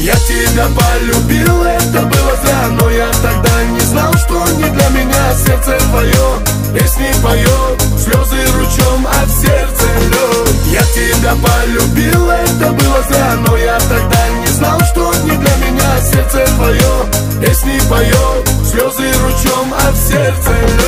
Я тебя полюбил, это было зря Но я тогда не знал, что не для меня сердце твое. Песни поет, слезы ручьем, а в сердце лед Я тебя полюбил, это было зря Но я тогда не знал, что не для меня сердце твое. Песни поет, слезы ручьем, а в сердце лед